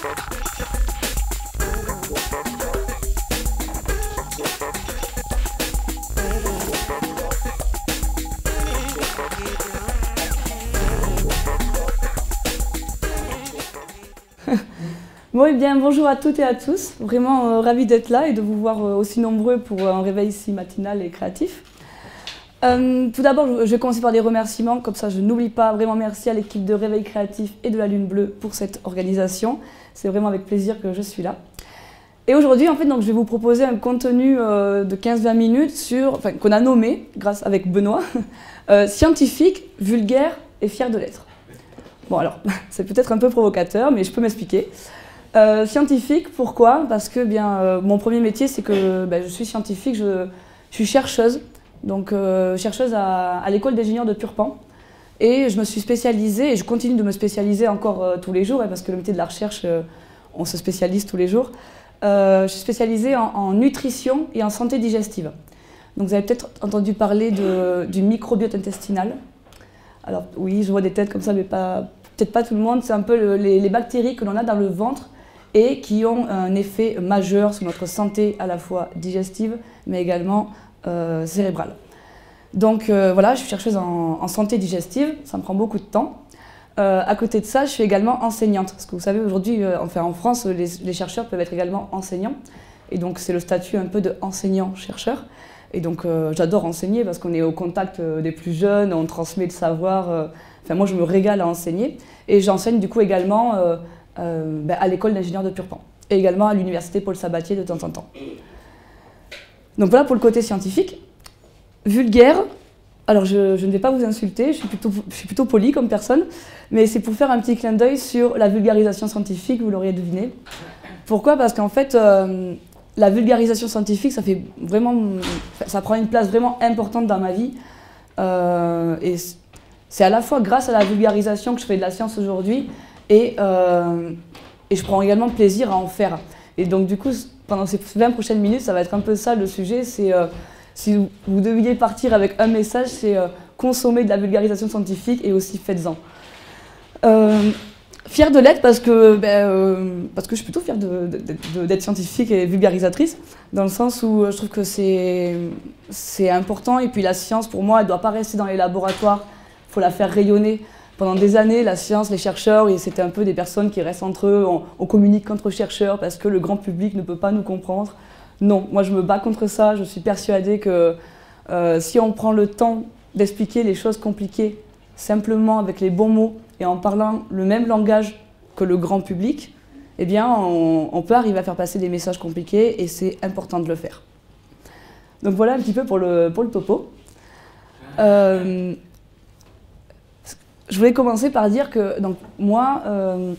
Bon, eh bien, bonjour à toutes et à tous. Vraiment euh, ravi d'être là et de vous voir euh, aussi nombreux pour un réveil si matinal et créatif. Euh, tout d'abord, je vais commencer par des remerciements, comme ça je n'oublie pas. Vraiment merci à l'équipe de Réveil Créatif et de la Lune Bleue pour cette organisation. C'est vraiment avec plaisir que je suis là. Et aujourd'hui, en fait, donc, je vais vous proposer un contenu de 15-20 minutes sur, enfin, qu'on a nommé, grâce avec Benoît, scientifique, vulgaire et fier de l'être. Bon alors, c'est peut-être un peu provocateur, mais je peux m'expliquer. Euh, scientifique, pourquoi? Parce que bien, euh, mon premier métier, c'est que ben, je suis scientifique, je, suis chercheuse, donc euh, chercheuse à, l'école d'ingénieurs de Turpan. Et je me suis spécialisée, et je continue de me spécialiser encore tous les jours, hein, parce que le métier de la recherche, on se spécialise tous les jours. je suis spécialisée en, nutrition et en santé digestive. Donc vous avez peut-être entendu parler du microbiote intestinal. Alors oui, je vois des têtes comme ça, mais peut-être pas tout le monde. C'est un peu les, bactéries que l'on a dans le ventre et qui ont un effet majeur sur notre santé à la fois digestive mais également euh, cérébrale. Donc euh, voilà, je suis chercheuse en, santé digestive, ça me prend beaucoup de temps. Euh, à côté de ça, je suis également enseignante, parce que vous savez aujourd'hui, enfin en France, les, chercheurs peuvent être également enseignants, et donc c'est le statut un peu de enseignant-chercheur. Et donc j'adore enseigner parce qu'on est au contact des plus jeunes, on transmet le savoir. Enfin moi je me régale à enseigner, et j'enseigne du coup également ben, à l'école d'ingénieurs de Purpan et également à l'université Paul Sabatier de temps en temps. Donc voilà pour le côté scientifique. Vulgaire, alors je, ne vais pas vous insulter, je suis plutôt, polie comme personne, mais c'est pour faire un petit clin d'œil sur la vulgarisation scientifique, vous l'auriez deviné. Pourquoi? Parce qu'en fait, euh, la vulgarisation scientifique, ça fait vraiment, ça prend une place vraiment importante dans ma vie. Euh, et c'est à la fois grâce à la vulgarisation que je fais de la science aujourd'hui, euh, et, je prends également plaisir à en faire. Et donc du coup, pendant ces 20 prochaines minutes, ça va être un peu ça le sujet. C'est euh, si vous, deviez partir avec un message, c'est euh, consommer de la vulgarisation scientifique et aussi faites-en. fière de l'être parce que, ben, parce que je suis plutôt fière d'être scientifique et vulgarisatrice, dans le sens où je trouve que c'est important. Et puis la science, pour moi, elle doit pas rester dans les laboratoires, faut la faire rayonner pendant des années, la science, les chercheurs, c'était un peu des personnes qui restent entre eux, on, communique contre chercheurs parce que le grand public ne peut pas nous comprendre. Non, moi je me bats contre ça, je suis persuadée que euh, si on prend le temps d'expliquer les choses compliquées simplement avec les bons mots et en parlant le même langage que le grand public, eh bien on, peut arriver à faire passer des messages compliqués et c'est important de le faire. Donc voilà un petit peu pour le, pour le topo. Euh, je voulais commencer par dire que donc, moi, euh,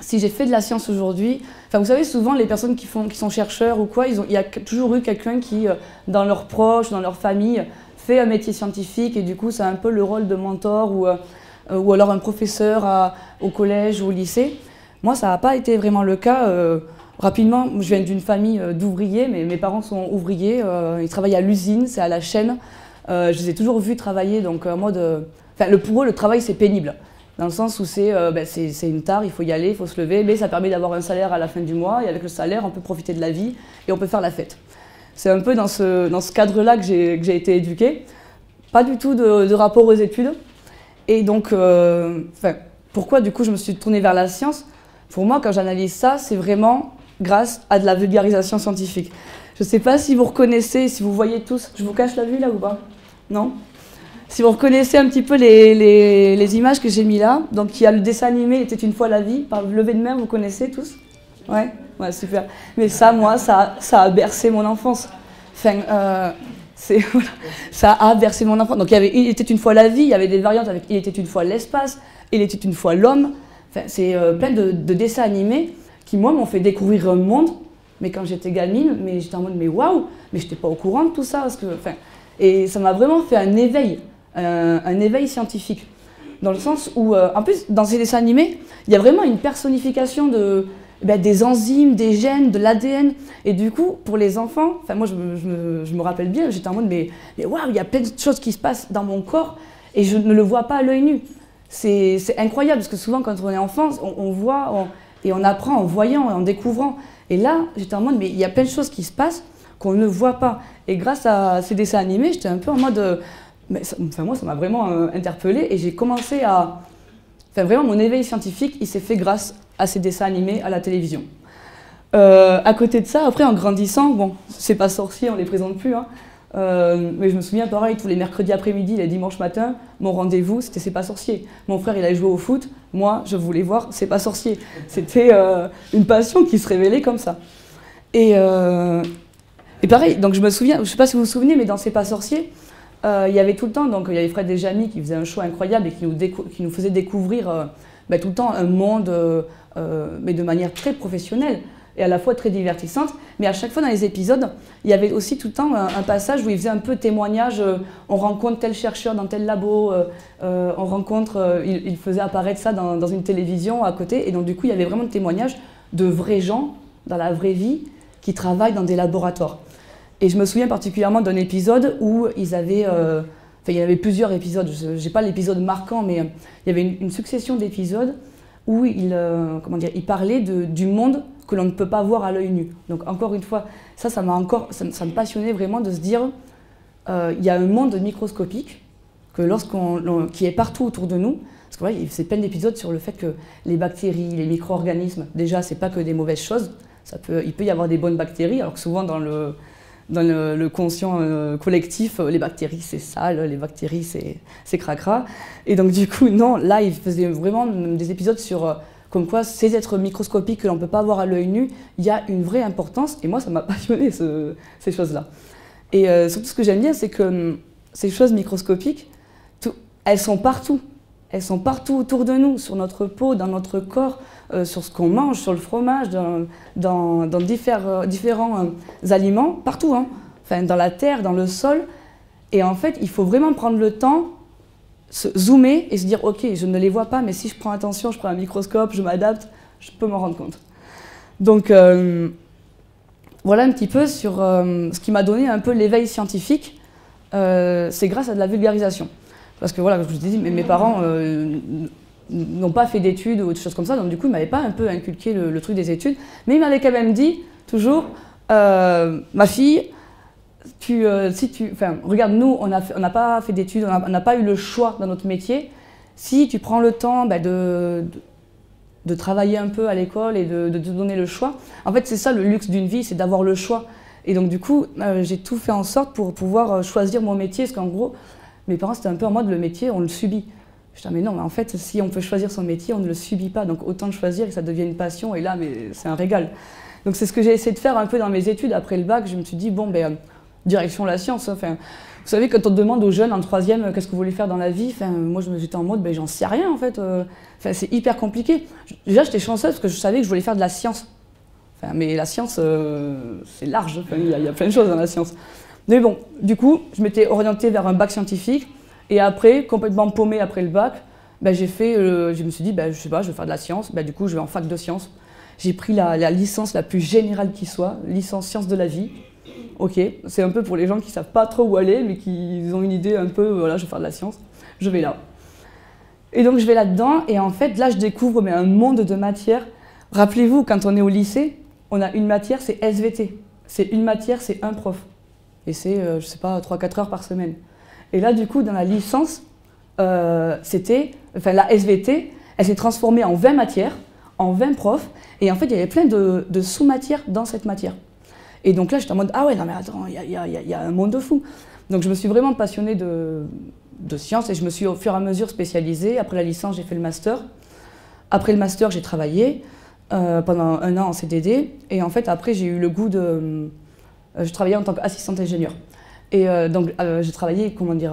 si j'ai fait de la science aujourd'hui, vous savez, souvent, les personnes qui, font, qui sont chercheurs ou quoi, il y a toujours eu quelqu'un qui, euh, dans leurs proches, dans leur famille, fait un métier scientifique et du coup, c'est un peu le rôle de mentor ou, euh, ou alors un professeur au collège ou au lycée. Moi, ça n'a pas été vraiment le cas. rapidement, je viens d'une famille d'ouvriers, mais mes parents sont ouvriers, ils travaillent à l'usine, c'est à la chaîne. je les ai toujours vus travailler, donc en mode le, pour eux, le travail, c'est pénible. Dans le sens où euh, ben, c'est une tare, il faut y aller, il faut se lever, mais ça permet d'avoir un salaire à la fin du mois, et avec le salaire, on peut profiter de la vie et on peut faire la fête. C'est un peu dans ce, dans ce cadre-là que j'ai été éduquée. Pas du tout de, rapport aux études. Et donc, euh, pourquoi du coup je me suis tournée vers la science? Pour moi, quand j'analyse ça, c'est vraiment grâce à de la vulgarisation scientifique. Je ne sais pas si vous reconnaissez, si vous voyez tous. Je vous cache la vue là ou pas? Non? Si vous reconnaissez un petit peu les, les, images que j'ai mis là, donc il y a le dessin animé Était une fois la vie, par lever de main, vous connaissez tous Ouais Ouais, super. Mais ça, moi, ça, ça a bercé mon enfance. Enfin, euh, ça a bercé mon enfance. Donc il y avait Il était une fois la vie, il y avait des variantes avec Il était une fois l'espace, Il était une fois l'homme. Enfin, c'est euh, plein de, dessins animés qui, moi, m'ont fait découvrir un monde. Mais quand j'étais gamine, mais j'étais en mode, mais waouh, mais j'étais pas au courant de tout ça. Parce que, enfin, et ça m'a vraiment fait un éveil un, éveil scientifique. Dans le sens où, euh, en plus, dans ces dessins animés, il y a vraiment une personnification de, ben, des enzymes, des gènes, de l'ADN. Et du coup, pour les enfants, moi je me, je me, rappelle bien, j'étais en mode, mais waouh, il y a plein de choses qui se passent dans mon corps et je ne le vois pas à l'œil nu. C'est incroyable parce que souvent, quand on est enfant, on, voit, Et on apprend en voyant et en découvrant. Et là, j'étais en mode, mais il y a plein de choses qui se passent qu'on ne voit pas. Et grâce à ces dessins animés, j'étais un peu en mode. Euh, mais enfin, moi, ça m'a vraiment euh, interpellée et j'ai commencé à. Enfin, vraiment, mon éveil scientifique, il s'est fait grâce à ces dessins animés à la télévision. Euh, à côté de ça, après, en grandissant, bon, c'est pas sorcier, on les présente plus, hein, mais je me souviens, pareil, tous les mercredis après-midi, les dimanches matin, mon rendez-vous, c'était C'est pas sorcier. Mon frère, il allait jouer au foot, moi, je voulais voir C'est pas sorcier. C'était une passion qui se révélait comme ça. Et, et pareil, donc je me souviens, je sais pas si vous vous souvenez, mais dans C'est pas sorcier, euh, il y avait tout le temps, donc il y avait Fred Desjamy qui faisait un show incroyable et qui nous, qui faisait découvrir euh, bah, tout le temps un monde, euh, mais de manière très professionnelle et à la fois très divertissante. Mais à chaque fois dans les épisodes, il y avait aussi tout le temps un, passage où il faisait un peu témoignage. on rencontre tel chercheur dans tel labo, on rencontre, il, faisait apparaître ça dans, dans, une télévision à côté. Et donc du coup, il y avait vraiment le témoignage de vrais gens dans la vraie vie qui travaillent dans des laboratoires. Et je me souviens particulièrement d'un épisode où ils avaient. Euh, enfin, il y avait plusieurs épisodes, je n'ai pas l'épisode marquant, mais euh, il y avait une, succession d'épisodes où ils, euh, comment parlaient du monde que l'on ne peut pas voir à l'œil nu. Donc, encore une fois, ça, ça encore. Ça, me passionnait vraiment de se dire il y a un monde microscopique que lorsqu'on, qui est partout autour de nous. Parce que voilà, c'est plein d'épisodes sur le fait que les bactéries, les micro-organismes, déjà, c'est pas que des mauvaises choses. Ça peut, il peut y avoir des bonnes bactéries, alors que souvent dans le, dans le, conscient euh, collectif, euh, les bactéries c'est sale, les bactéries c'est cracra. Et donc du coup, non, là il faisait vraiment des épisodes sur euh, comme quoi ces êtres microscopiques que l'on ne peut pas voir à l'œil nu, il y a une vraie importance. Et moi ça m'a passionné ces choses-là. Et surtout ce que j'aime bien, c'est que hum, ces choses microscopiques, elles sont partout. Elles sont partout autour de nous, sur notre peau, dans notre corps, euh, sur ce qu'on mange, sur le fromage, dans, dans, différents, euh, aliments, partout, hein. enfin, dans la terre, dans le sol. Et en fait, il faut vraiment prendre le temps, se zoomer et se dire, ok, je ne les vois pas, mais si je prends attention, je prends un microscope, je m'adapte, je peux m'en rendre compte. Donc euh, voilà un petit peu sur ce qui m'a donné un peu l'éveil scientifique. c'est grâce à de la vulgarisation. Parce que voilà, je vous dis, mes parents euh, n'ont pas fait d'études ou des choses comme ça, donc du coup, ils ne m'avaient pas un peu inculqué le, truc des études, mais ils m'avaient quand même dit, toujours, euh, ma fille, euh, si tu, regarde, nous, on n'a pas fait d'études, on n'a pas eu le choix dans notre métier. Si tu prends le temps bah, de, de, travailler un peu à l'école et de, te donner le choix, en fait, c'est ça le luxe d'une vie, c'est d'avoir le choix. Et donc, du coup, j'ai tout fait en sorte pour pouvoir choisir mon métier, parce qu'en gros, mes parents, c'était un peu en mode le métier, on le subit. Je disais, mais non, mais en fait, si on peut choisir son métier, on ne le subit pas. Donc autant le choisir et ça devienne une passion. Et là, mais c'est un régal. Donc c'est ce que j'ai essayé de faire un peu dans mes études. Après le bac, je me suis dit, bon, ben, direction la science. Enfin, vous savez, quand on demande aux jeunes en troisième euh, qu'est-ce que vous voulez faire dans la vie, enfin, moi je me j'étais en mode, ben, j'en sais rien en fait. Euh. Enfin, c'est hyper compliqué. Déjà, j'étais chanceuse parce que je savais que je voulais faire de la science. Enfin, mais la science, euh, c'est large. Il y, a plein de choses dans la science. Mais bon, du coup, je m'étais orientée vers un bac scientifique. Et après, complètement paumée après le bac, ben, j'ai fait, euh, je me suis dit, ben, je sais pas, je vais faire de la science. Ben, du coup, je vais en fac de sciences. J'ai pris la, licence la plus générale qui soit, licence sciences de la vie. Ok, c'est un peu pour les gens qui savent pas trop où aller, mais qui ont une idée un peu, voilà, je vais faire de la science. Je vais là. Et donc, je vais là-dedans. Et en fait, là, je découvre un monde de matières. Rappelez-vous, quand on est au lycée, on a une matière, c'est SVT. C'est une matière, c'est un prof c'est, euh, je sais pas, 3-4 heures par semaine. Et là, du coup, dans la licence, euh, c'était, enfin, la SVT, elle s'est transformée en 20 matières, en 20 profs, et en fait, il y avait plein de, sous-matières dans cette matière. Et donc là, j'étais en mode, ah ouais, non mais attends, il y a, un monde de fou. Donc je me suis vraiment passionnée de, de sciences et je me suis au fur et à mesure spécialisée. Après la licence, j'ai fait le master. Après le master, j'ai travaillé euh, pendant un an en CDD. Et en fait, après, j'ai eu le goût de je travaillais en tant qu'assistante ingénieur. Et euh, donc, euh, j'ai travaillé, comment dire,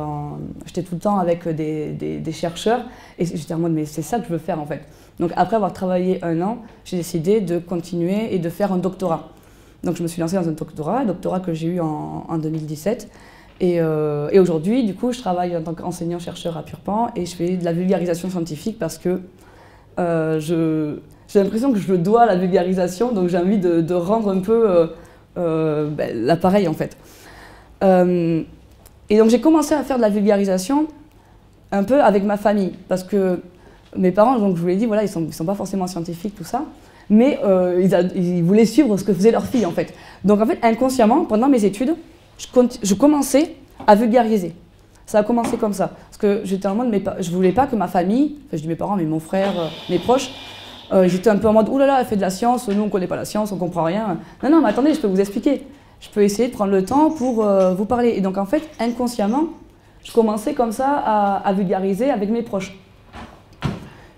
j'étais tout le temps avec des, chercheurs. Et j'étais en mode, mais c'est ça que je veux faire en fait. Donc, après avoir travaillé un an, j'ai décidé de continuer et de faire un doctorat. Donc, je me suis lancée dans un doctorat, un doctorat que j'ai eu en, en 2017. Et, aujourd'hui, du coup, je travaille en tant qu'enseignant-chercheur à Purpan et je fais de la vulgarisation scientifique parce que je, j'ai l'impression que je dois à la vulgarisation, donc j'ai envie de, rendre un peu euh, ben, l'appareil en fait. Euh, et donc j'ai commencé à faire de la vulgarisation un peu avec ma famille, parce que mes parents, donc je vous l'ai dit, voilà, ils ne sont, sont pas forcément scientifiques, tout ça, mais ils, voulaient suivre ce que faisait leur fille en fait. Donc en fait, inconsciemment, pendant mes études, je, je commençais à vulgariser. Ça a commencé comme ça. Parce que j'étais en mode, je voulais pas que ma famille, enfin je dis mes parents, mais mon frère, mes proches, euh, j'étais un peu en mode, oulala, elle fait de la science, nous on connaît pas la science, on comprend rien. Non, non, mais attendez, je peux vous expliquer. Je peux essayer de prendre le temps pour euh, vous parler. Et donc en fait, inconsciemment, je commençais comme ça à, vulgariser avec mes proches.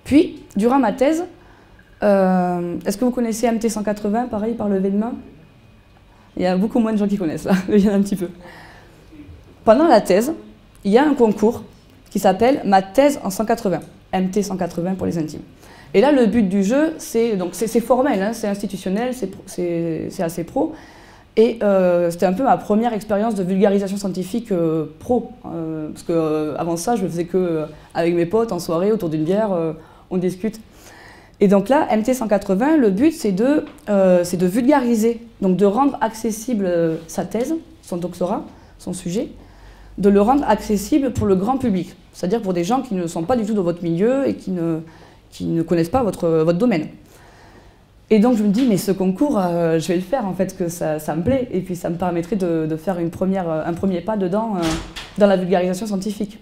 Puis, durant ma thèse, euh, est-ce que vous connaissez MT180, pareil, par levé de main? Il y a beaucoup moins de gens qui connaissent là, il y en a un petit peu. Pendant la thèse, il y a un concours qui s'appelle Ma thèse en 180, MT180 pour les intimes. Et là, le but du jeu, c'est donc c'est formel, hein, c'est institutionnel, c'est assez pro. Et euh, c'était un peu ma première expérience de vulgarisation scientifique euh, pro, euh, parce que avant ça, je faisais que avec mes potes en soirée autour d'une bière, on discute. Et donc là, MT 180, le but c'est de, de vulgariser, donc de rendre accessible sa thèse, son doctorat, son sujet, de le rendre accessible pour le grand public, c'est-à-dire pour des gens qui ne sont pas du tout dans votre milieu et qui ne qui ne connaissent pas votre, votre domaine. Et donc je me dis, mais ce concours, euh, je vais le faire en fait, que ça, ça, me plaît. Et puis ça me permettrait de, faire une première, un premier pas dedans, euh, dans la vulgarisation scientifique.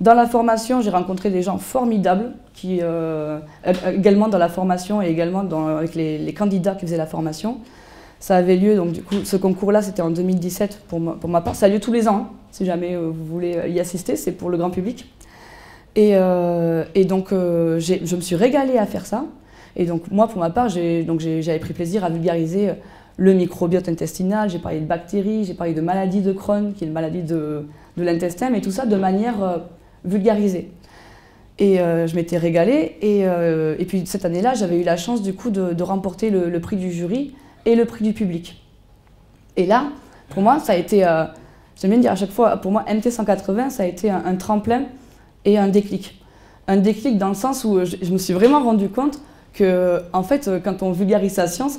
Dans la formation, j'ai rencontré des gens formidables, qui, euh, également dans la formation et également avec les, les, candidats qui faisaient la formation. Ça avait lieu, donc du coup, ce concours-là, c'était en 2017 pour ma, pour ma part. Ça a lieu tous les ans, hein, si jamais vous voulez y assister, c'est pour le grand public. Euh, et, donc, euh, je me suis régalée à faire ça. Et donc, moi, pour ma part, j'avais pris plaisir à vulgariser le microbiote intestinal, j'ai parlé de bactéries, j'ai parlé de maladie de Crohn, qui est une maladie de, l'intestin, mais tout ça de manière euh, vulgarisée. Et je m'étais régalée. Et, puis cette année-là, j'avais eu la chance du coup de, remporter le, prix du jury et le prix du public. Et là, pour moi, ça a été, j'aime bien dire à chaque fois, pour moi, MT 180, ça a été un tremplin et un déclic. Un déclic dans le sens où je, me suis vraiment rendu compte que, en fait, quand on vulgarise sa science,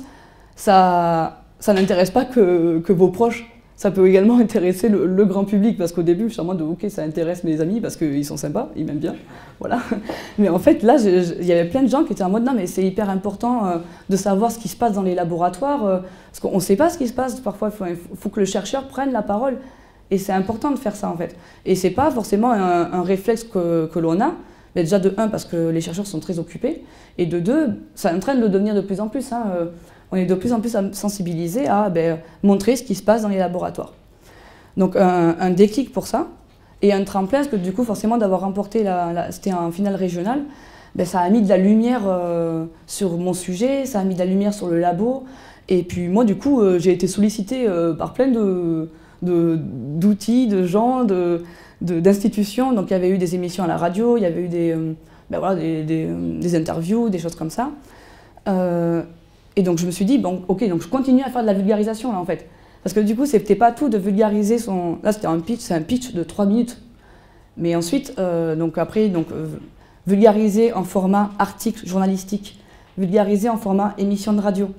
ça, ça n'intéresse pas que, que, vos proches. Ça peut également intéresser le, grand public, parce qu'au début, je suis en mode, ok, ça intéresse mes amis, parce qu'ils sont sympas, ils m'aiment bien, voilà. Mais en fait, là, il y avait plein de gens qui étaient en mode, non, mais c'est hyper important euh, de savoir ce qui se passe dans les laboratoires, euh, parce qu'on ne sait pas ce qui se passe, parfois, il faut, que le chercheur prenne la parole. Et c'est important de faire ça en fait. Et c'est pas forcément un, réflexe que, que l'on a. Mais déjà de un parce que les chercheurs sont très occupés et de deux ça est en train de devenir de plus en plus. Hein. Euh, on est de plus en plus sensibilisé à ben, montrer ce qui se passe dans les laboratoires. Donc un, déclic pour ça et un tremplin parce que du coup forcément d'avoir remporté la, c'était un final régional. Ben, ça a mis de la lumière euh, sur mon sujet, ça a mis de la lumière sur le labo. Et puis moi, du coup, euh, j'ai été sollicité par plein de, d'outils, de, gens, d'institutions. Donc il y avait eu des émissions à la radio, il y avait eu des, euh, ben voilà, des, des, interviews, des choses comme ça. Euh, et donc je me suis dit, bon, ok, donc je continue à faire de la vulgarisation là en fait. Parce que du coup, c'était pas tout de vulgariser son. Là, c'était un pitch, c'est un pitch de 3 minutes. Mais ensuite, euh, donc après, donc, vulgariser en format article journalistique, vulgariser en format émission de radio,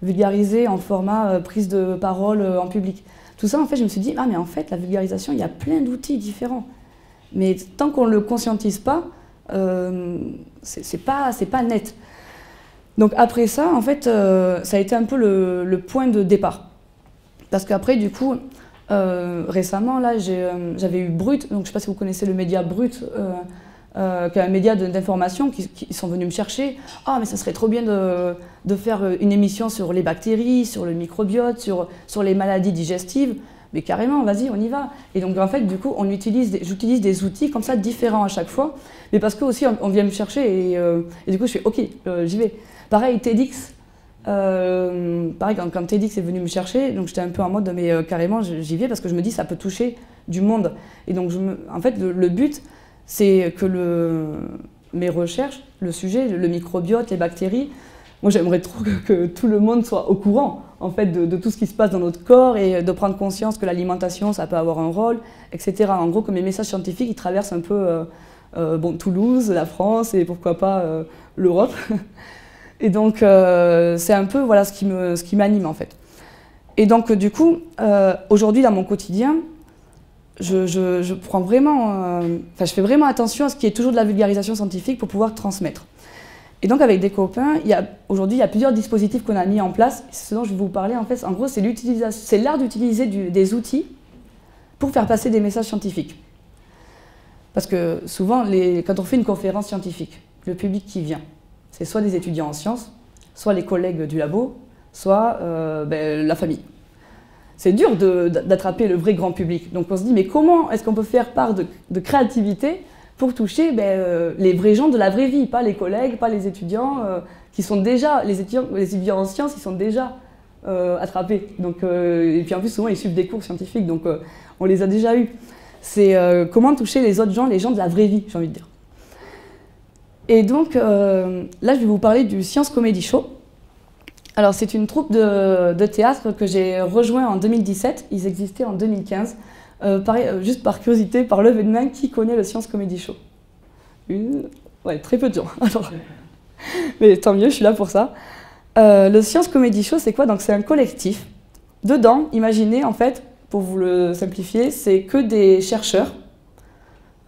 vulgariser en format prise de parole en public. Tout ça, en fait, je me suis dit, ah, mais en fait, la vulgarisation, il y a plein d'outils différents. Mais tant qu'on ne le conscientise pas, euh, c'est pas, pas net. Donc après ça, en fait, euh, ça a été un peu le, point de départ. Parce qu'après, du coup, euh, récemment, là, euh, j'avais eu Brut, donc je ne sais pas si vous connaissez le média Brut, euh, qui est un média d'information, qui, sont venus me chercher. Ah, mais ça serait trop bien de, de, faire une émission sur les bactéries, sur le microbiote, sur, sur les maladies digestives. Mais carrément, vas-y, on y va. Et donc, en fait, du coup, on utilise j'utilise des outils comme ça, différents à chaque fois. Mais parce que aussi, on, vient me chercher et, euh, et, du coup, je fais OK, euh, j'y vais. Pareil, TEDx. pareil, quand, quand, TEDx est venu me chercher, donc j'étais un peu en mode, mais carrément, j'y vais parce que je me dis, ça peut toucher du monde. Et donc, je me, en fait, le but, c'est que mes recherches, le sujet, le microbiote, les bactéries, moi j'aimerais trop que, tout le monde soit au courant en fait de, tout ce qui se passe dans notre corps et de prendre conscience que l'alimentation ça peut avoir un rôle, etc. En gros que mes messages scientifiques ils traversent un peu euh, euh, Toulouse, la France et pourquoi pas euh, l'Europe. Et donc c'est un peu voilà ce qui ce qui m'anime en fait. Et donc du coup aujourd'hui dans mon quotidien, je, prends vraiment, euh, je fais vraiment attention à ce qui est toujours de la vulgarisation scientifique pour pouvoir transmettre. Et donc avec des copains, aujourd'hui il y a plusieurs dispositifs qu'on a mis en place. Ce dont je vais vous parler en fait, en gros c'est l'art d'utiliser des outils pour faire passer des messages scientifiques. Parce que souvent, quand on fait une conférence scientifique, le public qui vient, c'est soit des étudiants en sciences, soit les collègues du labo, soit euh, ben, la famille. C'est dur d'attraper le vrai grand public. Donc on se dit, mais comment est-ce qu'on peut faire part de, créativité pour toucher ben, euh, les vrais gens de la vraie vie, pas les collègues, pas les étudiants, euh, qui sont déjà, les étudiants, les étudiants en sciences, ils sont déjà attrapés. Donc, et puis en plus, souvent, ils suivent des cours scientifiques, donc on les a déjà eus. C'est comment toucher les autres gens, les gens de la vraie vie, j'ai envie de dire. Et donc, là, je vais vous parler du Science Comedy Show. Alors, c'est une troupe de, théâtre que j'ai rejoint en 2017. Ils existaient en 2015. Euh, euh, juste par curiosité, par levée de main, qui connaît le Science Comedy Show? Une Ouais, très peu de gens. mais tant mieux, je suis là pour ça. Euh, le Science Comedy Show, c'est quoi? Donc, c'est un collectif. Dedans, imaginez, en fait, pour vous le simplifier, c'est que des chercheurs,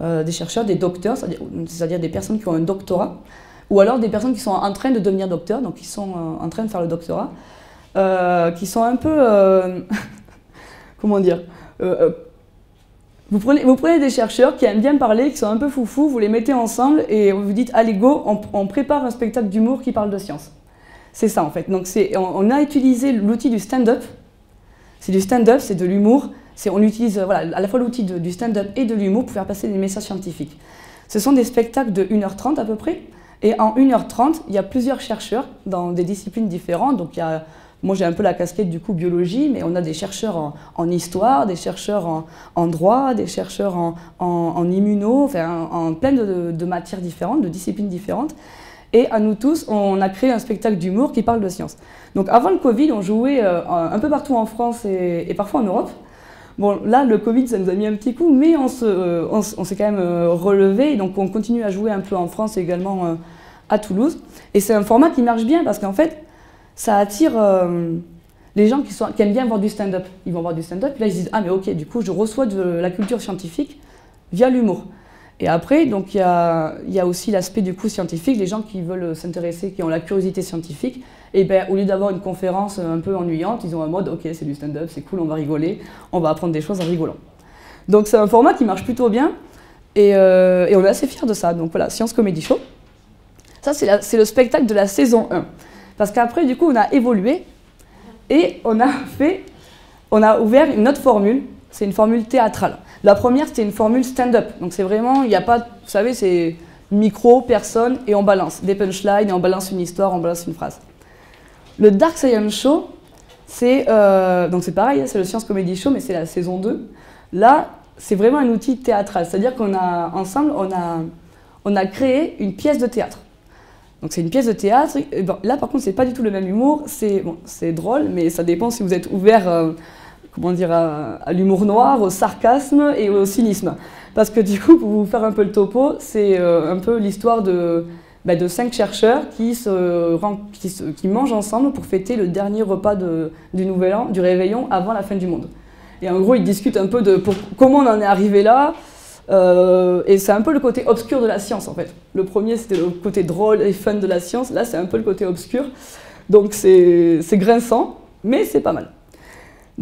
des chercheurs, des docteurs, c'est-à-dire des personnes qui ont un doctorat, ou alors des personnes qui sont en train de devenir docteurs, donc qui sont euh, en train de faire le doctorat, euh, qui sont un peu, euh, comment dire, vous prenez, vous prenez des chercheurs qui aiment bien parler, qui sont un peu foufou, vous les mettez ensemble et vous dites, allez go, on, prépare un spectacle d'humour qui parle de science. C'est ça en fait. Donc on, a utilisé l'outil du stand-up. C'est du stand-up, c'est de l'humour. On utilise voilà, à la fois l'outil du stand-up et de l'humour pour faire passer des messages scientifiques. Ce sont des spectacles de 1h30 à peu près. Et en 1h30, il y a plusieurs chercheurs dans des disciplines différentes. Donc, il y a, moi, j'ai un peu la casquette du coup biologie, mais on a des chercheurs en, histoire, des chercheurs en, droit, des chercheurs en, immuno, enfin, en, plein de, matières différentes, de disciplines différentes. Et à nous tous, on a créé un spectacle d'humour qui parle de science. Donc avant le Covid, on jouait euh, un peu partout en France et, parfois en Europe. Bon, là, le Covid, ça nous a mis un petit coup, mais on, euh, s'est quand même euh, relevé. Donc on continue à jouer un peu en France également à Toulouse. Et c'est un format qui marche bien parce qu'en fait, ça attire euh, les gens qui, sont, qui, aiment bien voir du stand-up. Ils vont voir du stand-up, et là ils disent Ah, mais ok, du coup, je reçois de la culture scientifique via l'humour. Et après, donc il y a, aussi l'aspect du coup scientifique, les gens qui veulent s'intéresser, qui ont la curiosité scientifique, et ben au lieu d'avoir une conférence un peu ennuyante, ils ont un mode ok, c'est du stand-up, c'est cool, on va rigoler, on va apprendre des choses en rigolant. Donc c'est un format qui marche plutôt bien, et, euh, on est assez fiers de ça. Donc voilà, Science Comedy Show. Ça, c'est le spectacle de la saison 1. Parce qu'après, du coup, on a évolué et on a fait, on a ouvert une autre formule. C'est une formule théâtrale. La première, c'était une formule stand-up. Donc c'est vraiment, il n'y a pas, vous savez, c'est micro, personne, et on balance des punchlines, et on balance une histoire, on balance une phrase. Le Dark Science Show, c'est euh, donc c'est pareil, hein, c'est le Science Comedy Show, mais c'est la saison 2. Là, c'est vraiment un outil théâtral, c'est-à-dire qu'on a ensemble, on a, on a créé une pièce de théâtre. Donc c'est une pièce de théâtre. là par contre c'est pas du tout le même humour. C'est bon, drôle, mais ça dépend si vous êtes ouvert, euh, comment dire, à, l'humour noir, au sarcasme et au cynisme. Parce que du coup, pour vous faire un peu le topo, c'est euh, un peu l'histoire de, bah, de cinq chercheurs qui, se, qui, mangent ensemble pour fêter le dernier repas de, du Nouvel An, du réveillon avant la fin du monde. Et en gros, ils discutent un peu de comment on en est arrivé là, euh, et c'est un peu le côté obscur de la science en fait. Le premier c'était le côté drôle et fun de la science, là c'est un peu le côté obscur. Donc c'est grinçant, mais c'est pas mal.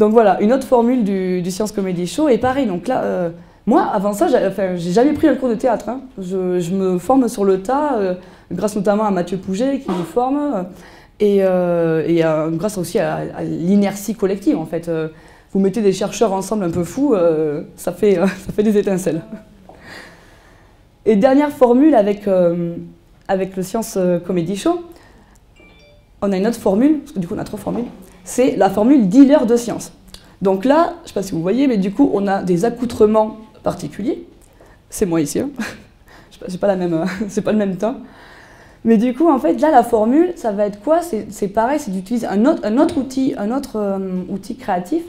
Donc voilà, une autre formule du, Science Comedy Show. Et pareil, donc là, euh, moi avant ça, j'ai jamais pris un cours de théâtre. Hein. Je, me forme sur le tas, euh, grâce notamment à Mathieu Pouget qui me forme, et, et grâce aussi à, l'inertie collective en fait vous mettez des chercheurs ensemble un peu fous, euh, ça, fait, euh, des étincelles. Et dernière formule avec, euh, avec le Science Comedy Show, on a une autre formule, parce que du coup on a trois formules, c'est la formule dealer de science. Donc là, je ne sais pas si vous voyez, mais du coup on a des accoutrements particuliers. C'est moi ici, hein. c'est pas, la même, c'est pas le même temps. Mais du coup, en fait, là, la formule, ça va être quoi? C'est pareil, c'est d'utiliser un autre, outil, un autre outil créatif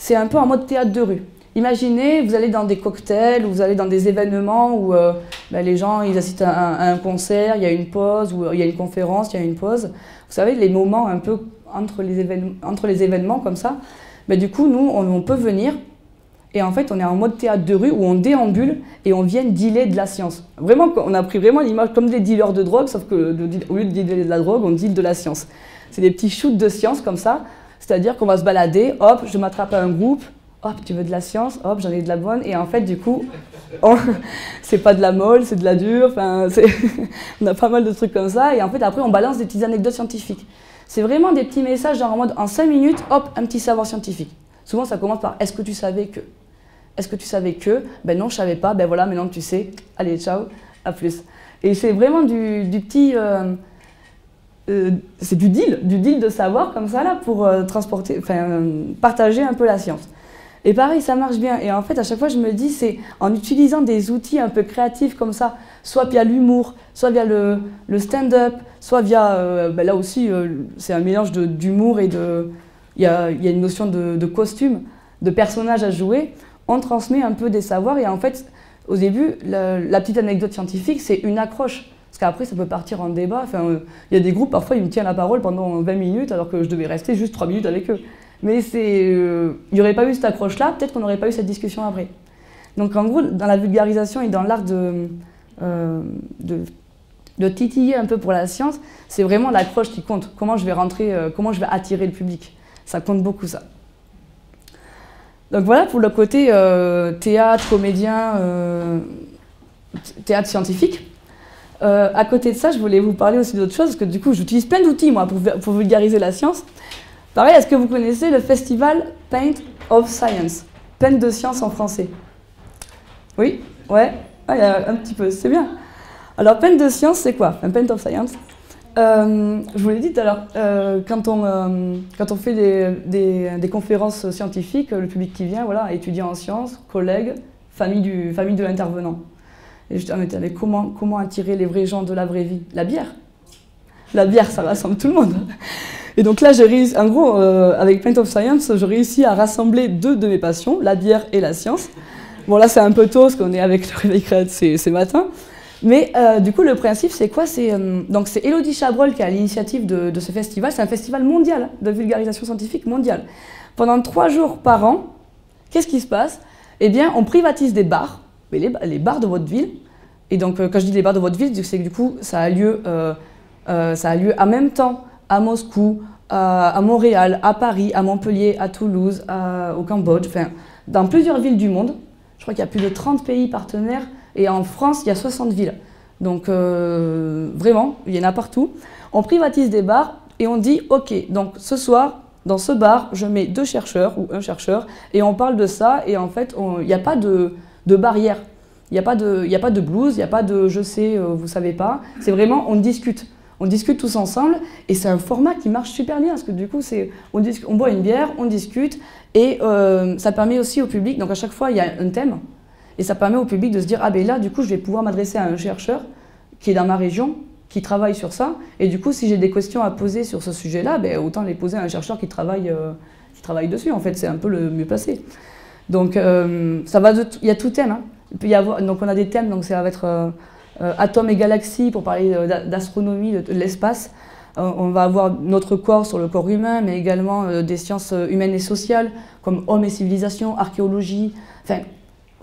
c'est un peu en mode théâtre de rue. Imaginez, vous allez dans des cocktails, ou vous allez dans des événements où euh, ben, les gens ils assistent à un, concert, il y a une pause, ou il y a une conférence, il y a une pause. Vous savez, les moments un peu entre les, événements, comme ça. Ben, du coup, nous, on, peut venir Et en fait, on est en mode théâtre de rue où on déambule et on vient dealer de la science. Vraiment, on a pris vraiment l'image comme des dealers de drogue, sauf que au lieu de dealer de la drogue, on deal de la science. C'est des petits shoots de science comme ça, c'est-à-dire qu'on va se balader, hop, je m'attrape à un groupe, hop, tu veux de la science, hop, j'en ai de la bonne, et en fait, du coup, c'est pas de la molle, c'est de la dure, enfin, on a pas mal de trucs comme ça, et en fait, après, on balance des petites anecdotes scientifiques. C'est vraiment des petits messages, genre en mode, en 5 minutes, hop, un petit savoir scientifique. Souvent, ça commence par est-ce que tu savais que? Est-ce que tu savais que? Ben non, je savais pas, ben voilà, maintenant tu sais. Allez, ciao, à plus. Et c'est vraiment du, petit. Euh, euh, c'est du deal, du deal de savoir comme ça là pour euh, transporter, enfin, partager un peu la science. Et pareil, ça marche bien. Et en fait, à chaque fois, je me dis, c'est en utilisant des outils un peu créatifs comme ça, soit via l'humour, soit via le, stand-up, soit via, ben là aussi, c'est un mélange d'humour et de, il y a, une notion de, costume, de personnage à jouer. On transmet un peu des savoirs et en fait, au début, la, petite anecdote scientifique, c'est une accroche. Parce qu'après, ça peut partir en débat. Enfin, euh, il y a des groupes, parfois, ils me tiennent la parole pendant 20 minutes alors que je devais rester juste 3 minutes avec eux. Mais euh, il n'y aurait pas eu cette accroche-là, peut-être qu'on n'aurait pas eu cette discussion après. Donc en gros, dans la vulgarisation et dans l'art de, euh, de, titiller un peu pour la science, c'est vraiment l'accroche qui compte. Comment je vais rentrer, comment je vais attirer le public. Ça compte beaucoup ça. Donc voilà pour le côté euh, théâtre, comédien, euh, théâtre scientifique. Euh, à côté de ça, je voulais vous parler aussi d'autre chose, parce que du coup, j'utilise plein d'outils, moi, pour, vulgariser la science. Pareil, est-ce que vous connaissez le festival Paint of Science? Peine de science en français Oui? Ouais? Ah, Un petit peu, c'est bien. Alors, peine de science, c'est quoi? Un Paint of Science? Euh, je vous l'ai dit tout à l'heure, euh, quand, on, euh, quand on fait des, des, conférences scientifiques, le public qui vient, voilà, étudiants en sciences, collègues, famille, du, famille de l'intervenant. Et je disais, mais comment, comment attirer les vrais gens de la vraie vie? La bière. La bière, ça rassemble tout le monde. Et donc là, réussi, en gros, avec Paint of Science, j'ai réussi à rassembler deux de mes passions, la bière et la science. Bon, là, c'est un peu tôt, parce qu'on est avec le réveil créatif, c'est matin. Mais euh, du coup, le principe, c'est quoi? C'est euh, donc c'est Elodie Chabrol qui a l'initiative de, ce festival. C'est un festival mondial de vulgarisation scientifique mondial. Pendant trois jours par an, qu'est-ce qui se passe? Eh bien, on privatise des bars, les, les bars de votre ville. Et donc, euh, quand je dis les bars de votre ville, c'est que du coup, ça a lieu, ça a lieu en même temps à Moscou, à, Montréal, à Paris, à Montpellier, à Toulouse, au Cambodge, enfin, dans plusieurs villes du monde. Je crois qu'il y a plus de 30 pays partenaires et en France, il y a 60 villes. Donc euh, vraiment, il y en a partout. On privatise des bars et on dit, OK, donc ce soir, dans ce bar, je mets deux chercheurs ou un chercheur et on parle de ça et en fait, il n'y a pas de, barrière. Il n'y a, pas de, a pas de blues, il n'y a pas de je sais, euh, vous savez pas. C'est vraiment, on discute. On discute tous ensemble et c'est un format qui marche super bien parce que du coup, on, boit une bière, on discute et euh, ça permet aussi au public, donc à chaque fois, il y a un thème. Et ça permet au public de se dire, ah ben là, du coup, je vais pouvoir m'adresser à un chercheur qui est dans ma région, qui travaille sur ça. Et du coup, si j'ai des questions à poser sur ce sujet-là, ben, autant les poser à un chercheur qui travaille, euh, dessus. En fait, c'est un peu le mieux placé. Donc, euh, ça va il y a tout thème. Hein. Donc, on a des thèmes, donc ça va être euh, atomes et galaxies pour parler d'astronomie, de, l'espace. on va avoir notre corps sur le corps humain, mais également des sciences humaines et sociales, comme hommes et civilisation, archéologie. Enfin,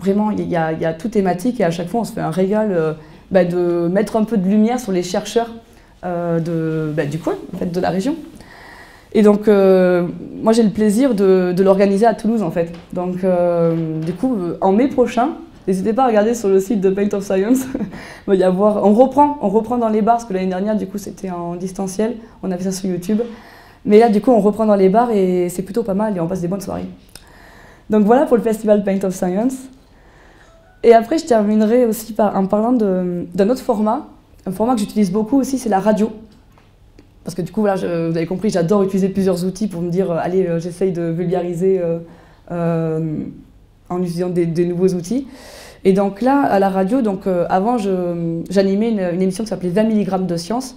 Vraiment, il y, a, tout thématique et à chaque fois, on se fait un régal euh, bah, de mettre un peu de lumière sur les chercheurs euh, de, bah, du coin, de la région. Et donc, euh, moi, j'ai le plaisir de, l'organiser à Toulouse, en fait. Donc, du coup, en mai prochain, n'hésitez pas à regarder sur le site de Paint of Science. Il y avoir, on reprend, on reprend dans les bars, parce que l'année dernière, du coup, c'était en distanciel. On a fait ça sur YouTube. Mais là, du coup, on reprend dans les bars et c'est plutôt pas mal et on passe des bonnes soirées. Donc voilà pour le festival Paint of Science. Et après, je terminerai aussi par, en parlant d'un autre format. Un format que j'utilise beaucoup aussi, c'est la radio. Parce que du coup, voilà, vous avez compris, j'adore utiliser plusieurs outils pour me dire, euh, allez, euh, j'essaye de vulgariser euh, en utilisant des, nouveaux outils. Et donc là, à la radio, donc, avant, j'animais une, émission qui s'appelait 20 mg de science,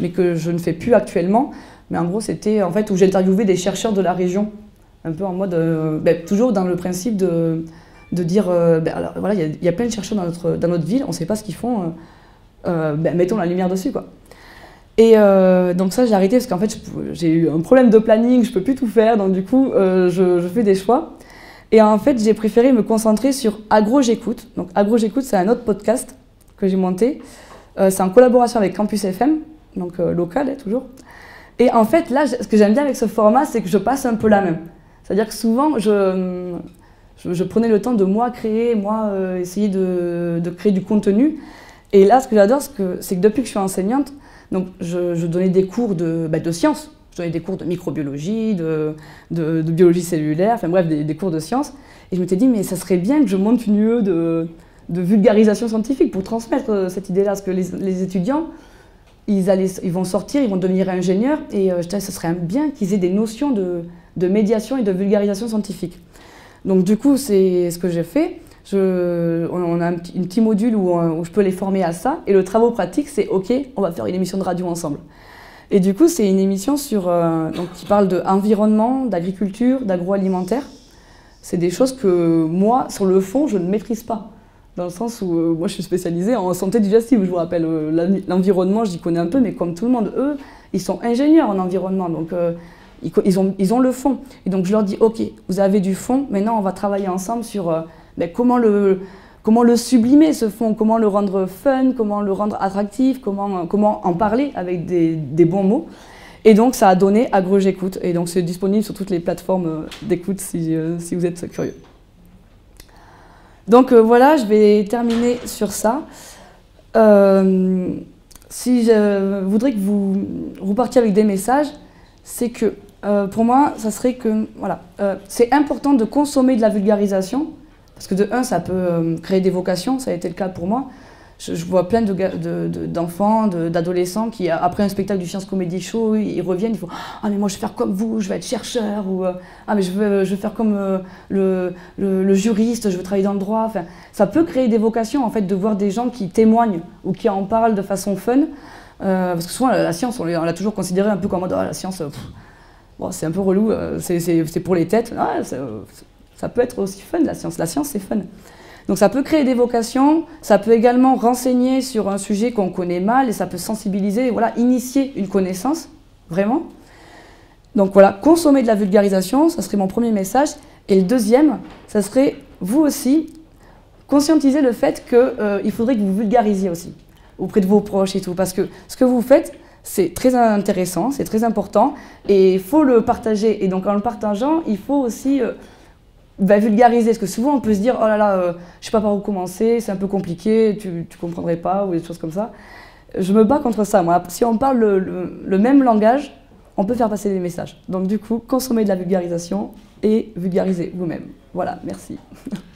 mais que je ne fais plus actuellement. Mais en gros, c'était en fait où j'interviewais des chercheurs de la région, un peu en mode, ben, toujours dans le principe de de dire, euh, ben, alors, voilà, il y, a plein de chercheurs dans notre, dans notre ville, on ne sait pas ce qu'ils font, euh, euh, ben, mettons la lumière dessus. Quoi. Et donc ça, j'ai arrêté parce qu'en fait, j'ai eu un problème de planning, je ne peux plus tout faire, donc du coup, je, fais des choix. Et en fait, j'ai préféré me concentrer sur Agro J'écoute. Donc Agro J'écoute, c'est un autre podcast que j'ai monté. Euh, c'est en collaboration avec Campus FM, donc euh, local hein, toujours. Et en fait, là, ce que j'aime bien avec ce format, c'est que je passe un peu la même. C'est-à-dire que souvent, je, je, prenais le temps de moi créer, moi euh, essayer de, de, créer du contenu. Et là, ce que j'adore, c'est que, depuis que je suis enseignante, donc je, je donnais des cours de, bah, de sciences. Je donnais des cours de microbiologie, de, biologie cellulaire, enfin bref, des, cours de sciences. Et je m'étais dit, mais ça serait bien que je monte une UE de, de vulgarisation scientifique pour transmettre euh, cette idée-là. Parce que les, étudiants, ils, vont sortir, ils vont devenir ingénieurs. Et euh, je disais, ce serait bien qu'ils aient des notions de, médiation et de vulgarisation scientifique. Donc du coup, c'est ce que j'ai fait. On a un petit, module où, où, je peux les former à ça. Et le travail pratique, c'est OK, on va faire une émission de radio ensemble. Et du coup, c'est une émission sur, euh, qui parle d'environnement, d'agriculture, d'agroalimentaire. C'est des choses que moi, sur le fond, je ne maîtrise pas. Dans le sens où euh, moi, je suis spécialisée en santé digestive. Je vous rappelle, euh, l'environnement, j'y connais un peu, mais comme tout le monde, eux, ils sont ingénieurs en environnement. Donc, ils, ont, ils ont le fond. Et donc, je leur dis, OK, vous avez du fond, maintenant, on va travailler ensemble sur ben, comment le comment le sublimer ce fond, comment le rendre fun, comment le rendre attractif, comment, comment en parler avec des, bons mots? Et donc ça a donné Agro J'écoute. Et donc c'est disponible sur toutes les plateformes euh, d'écoute si, euh, si, vous êtes curieux. Donc euh, voilà, je vais terminer sur ça. si je voudrais que vous repartiez avec des messages, c'est que pour moi, ça serait que voilà, c'est important de consommer de la vulgarisation, parce que de un, ça peut euh, créer des vocations, ça a été le cas pour moi. Je, vois plein d'enfants, de, d'adolescents qui, après un spectacle du Science Comedy Show, ils, reviennent, ils font Ah, mais moi je vais faire comme vous, je vais être chercheur, ou euh, Ah, mais je veux, faire comme euh, le, juriste, je veux travailler dans le droit. Enfin, ça peut créer des vocations, en fait, de voir des gens qui témoignent ou qui en parlent de façon fun. parce que souvent, la, science, on l'a toujours considérée un peu comme oh, la science, bon, c'est un peu relou, c'est pour les têtes. Ah, ça peut être aussi fun, la science. La science, c'est fun. Donc ça peut créer des vocations, ça peut également renseigner sur un sujet qu'on connaît mal et ça peut sensibiliser, voilà, initier une connaissance, vraiment. Donc voilà, consommer de la vulgarisation, ça serait mon premier message. Et le deuxième, ça serait vous aussi conscientiser le fait qu'il euh, faudrait que vous vulgarisiez aussi auprès de vos proches et tout, parce que ce que vous faites, c'est très intéressant, c'est très important et il faut le partager. Et donc en le partageant, il faut aussi euh, va vulgariser. Parce que souvent, on peut se dire, oh là là, euh, je sais pas par où commencer, c'est un peu compliqué, tu, ne comprendrais pas, ou des choses comme ça. Je me bats contre ça, moi. Si on parle le, même langage, on peut faire passer des messages. Donc du coup, consommez de la vulgarisation et vulgarisez vous-même. Voilà, merci.